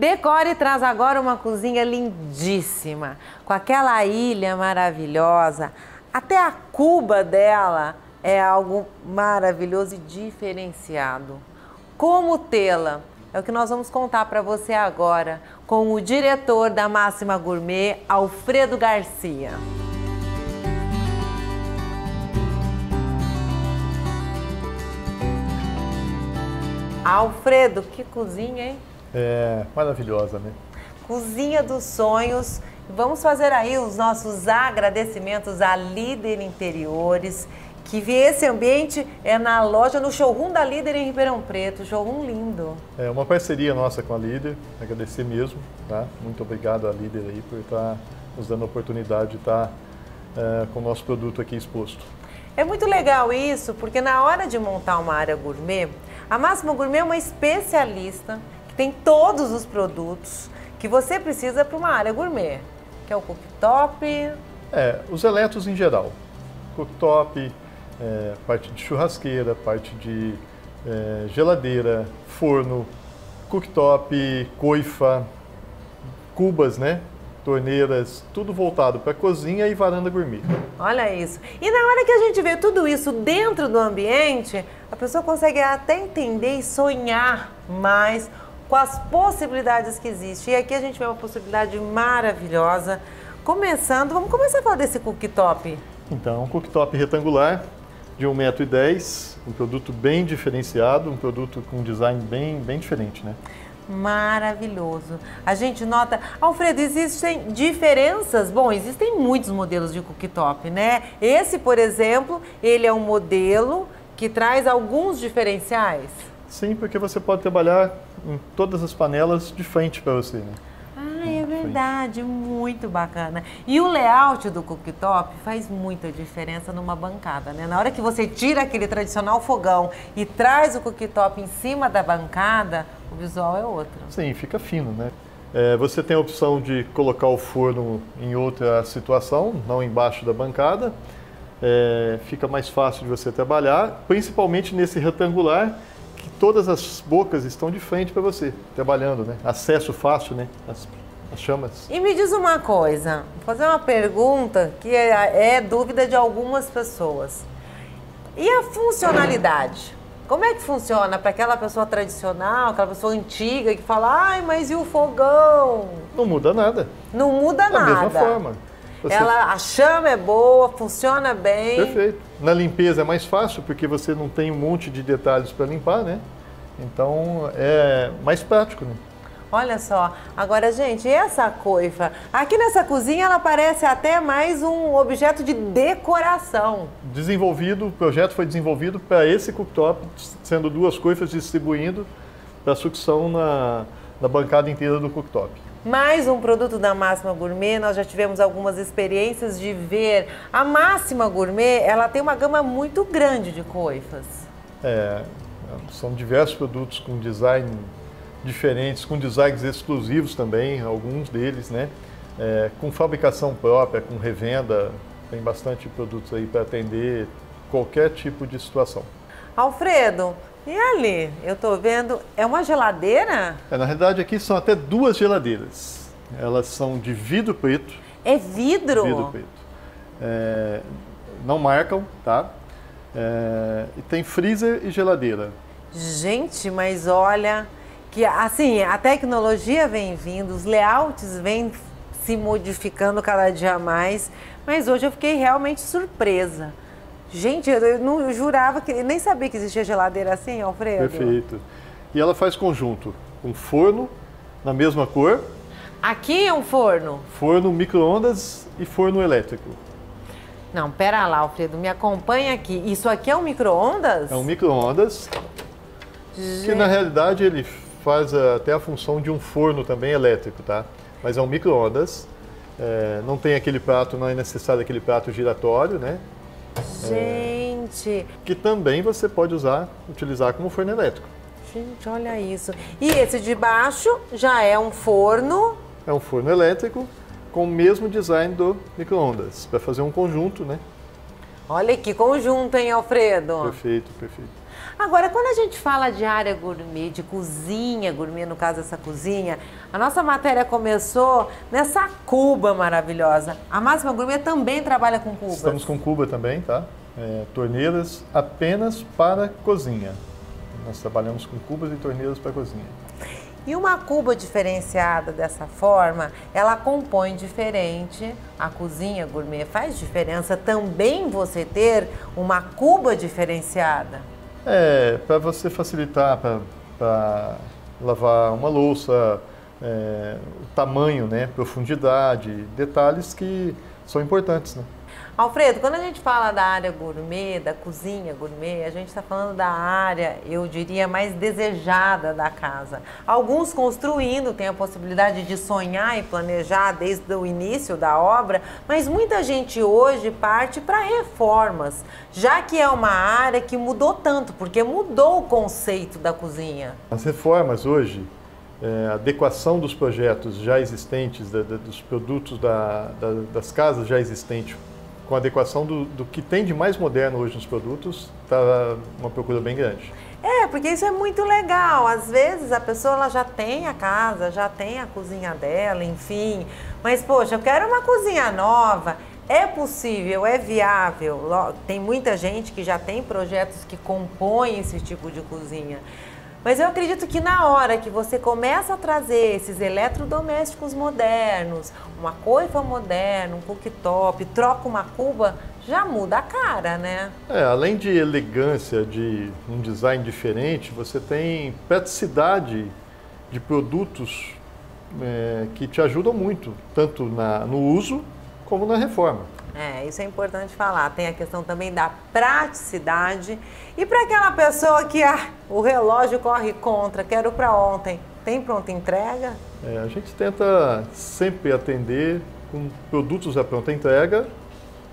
Decore traz agora uma cozinha lindíssima, com aquela ilha maravilhosa. Até a cuba dela é algo maravilhoso e diferenciado. Como tê-la? É o que nós vamos contar para você agora com o diretor da Máxima Gourmet, Alfredo Garcia. Alfredo, que cozinha, hein? É maravilhosa, né? Cozinha dos sonhos. Vamos fazer aí os nossos agradecimentos à Líder Interiores, que vê esse ambiente é na loja, no showroom da Líder em Ribeirão Preto. Showroom lindo. É uma parceria nossa com a Líder, agradecer mesmo, tá? Muito obrigado à Líder aí por estar nos dando a oportunidade de estar é, com o nosso produto aqui exposto. É muito legal isso, porque na hora de montar uma área gourmet, a Máxima Gourmet é uma especialista tem todos os produtos que você precisa para uma área gourmet, que é o cooktop. É, os eletros em geral. Cooktop, é, parte de churrasqueira, parte de é, geladeira, forno, cooktop, coifa, cubas, né? torneiras, tudo voltado para cozinha e varanda gourmet. Olha isso. E na hora que a gente vê tudo isso dentro do ambiente, a pessoa consegue até entender e sonhar mais com as possibilidades que existem. E aqui a gente vê uma possibilidade maravilhosa. Começando, vamos começar a falar desse cooktop. Então, um cooktop retangular de 1,10m, um produto bem diferenciado, um produto com design bem, bem diferente, né? maravilhoso. A gente nota, Alfredo, existem diferenças? Bom, existem muitos modelos de cooktop, né? Esse, por exemplo, ele é um modelo que traz alguns diferenciais. Sim, porque você pode trabalhar em todas as panelas de frente para você, né? Ah, é verdade, muito bacana. E o layout do cooktop faz muita diferença numa bancada, né? Na hora que você tira aquele tradicional fogão e traz o cooktop em cima da bancada, o visual é outro. Sim, fica fino, né? É, você tem a opção de colocar o forno em outra situação, não embaixo da bancada. É, fica mais fácil de você trabalhar, principalmente nesse retangular, todas as bocas estão de frente para você, trabalhando, né? Acesso fácil, né? As, as, chamas. E me diz uma coisa, vou fazer uma pergunta que é, é dúvida de algumas pessoas. E a funcionalidade? Como é que funciona para aquela pessoa tradicional, aquela pessoa antiga que fala, ai, mas e o fogão? Não muda nada. Não muda da nada. Da mesma forma. Você... Ela, a chama é boa, funciona bem. Perfeito. Na limpeza é mais fácil porque você não tem um monte de detalhes para limpar, né? Então é mais prático, né? Olha só, agora gente, essa coifa? Aqui nessa cozinha ela parece até mais um objeto de decoração. Desenvolvido, o projeto foi desenvolvido para esse cooktop, sendo duas coifas distribuindo para sucção na, na bancada inteira do cooktop. Mais um produto da Máxima Gourmet, nós já tivemos algumas experiências de ver. A Máxima Gourmet, ela tem uma gama muito grande de coifas. É, são diversos produtos com design diferentes, com designs exclusivos também, alguns deles, né? É, com fabricação própria, com revenda, tem bastante produtos aí para atender qualquer tipo de situação. Alfredo, e ali? Eu estou vendo, é uma geladeira? É, na realidade aqui são até duas geladeiras. Elas são de vidro preto. É vidro? Vidro preto. É, não marcam, tá? É, e tem freezer e geladeira. Gente, mas olha, que assim, a tecnologia vem vindo, os layouts vêm se modificando cada dia mais, mas hoje eu fiquei realmente surpresa. Gente, eu não eu jurava que nem sabia que existia geladeira assim, Alfredo. Perfeito. E ela faz conjunto com forno na mesma cor. Aqui é um forno? Forno micro-ondas e forno elétrico. Não, pera lá, Alfredo, me acompanha aqui. Isso aqui é um micro-ondas? É um micro-ondas. Que na realidade ele faz até a função de um forno também elétrico, tá? Mas é um micro-ondas. É, não tem aquele prato, não é necessário aquele prato giratório, né? Gente! É, que também você pode usar, utilizar como forno elétrico. Gente, olha isso. E esse de baixo já é um forno? É um forno elétrico com o mesmo design do micro-ondas, para fazer um conjunto, né? Olha que conjunto, hein, Alfredo? Perfeito, perfeito. Agora, quando a gente fala de área gourmet, de cozinha gourmet, no caso dessa cozinha, a nossa matéria começou nessa cuba maravilhosa. A Máxima Gourmet também trabalha com cubas. Estamos com cuba também, tá? É, torneiras apenas para cozinha. Nós trabalhamos com cubas e torneiras para cozinha. E uma cuba diferenciada dessa forma, ela compõe diferente a cozinha gourmet. Faz diferença também você ter uma cuba diferenciada? É, para você facilitar, para lavar uma louça, é, o tamanho, né, profundidade, detalhes que são importantes. Né? Alfredo, quando a gente fala da área gourmet, da cozinha gourmet, a gente está falando da área, eu diria, mais desejada da casa. Alguns construindo têm a possibilidade de sonhar e planejar desde o início da obra, mas muita gente hoje parte para reformas, já que é uma área que mudou tanto, porque mudou o conceito da cozinha. As reformas hoje, é, adequação dos projetos já existentes, da, da, dos produtos da, das casas já existentes com a adequação do, do que tem de mais moderno hoje nos produtos, está uma procura bem grande. É, porque isso é muito legal. Às vezes a pessoa ela já tem a casa, já tem a cozinha dela, enfim. Mas, poxa, eu quero uma cozinha nova. É possível, é viável. Tem muita gente que já tem projetos que compõem esse tipo de cozinha. Mas eu acredito que na hora que você começa a trazer esses eletrodomésticos modernos, uma coifa moderna, um cooktop, troca uma cuba, já muda a cara, né? É, além de elegância, de um design diferente, você tem praticidade de produtos é, que te ajudam muito, tanto na, no uso como na reforma. É, isso é importante falar. Tem a questão também da praticidade. E para aquela pessoa que ah, o relógio corre contra, quero para ontem, tem pronta entrega? É, a gente tenta sempre atender com produtos à pronta entrega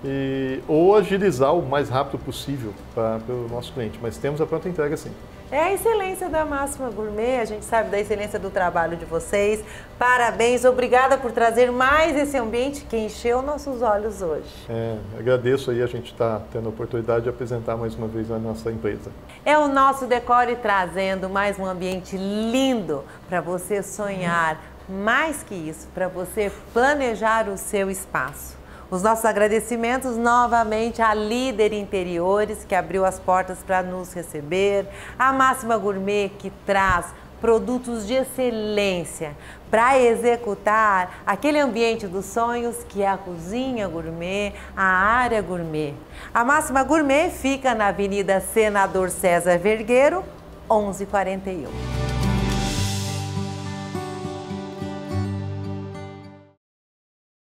e, ou agilizar o mais rápido possível para o nosso cliente. Mas temos a pronta entrega sim. É a excelência da Máxima Gourmet, a gente sabe da excelência do trabalho de vocês. Parabéns, obrigada por trazer mais esse ambiente que encheu nossos olhos hoje. É, agradeço aí a gente estar tá tendo a oportunidade de apresentar mais uma vez a nossa empresa. É o nosso Decore trazendo mais um ambiente lindo para você sonhar. Mais que isso, para você planejar o seu espaço. Os nossos agradecimentos novamente à Líder Interiores, que abriu as portas para nos receber, à Máxima Gourmet, que traz produtos de excelência para executar aquele ambiente dos sonhos que é a cozinha gourmet, a área gourmet. A Máxima Gourmet fica na Avenida Senador César Vergueiro, 1141.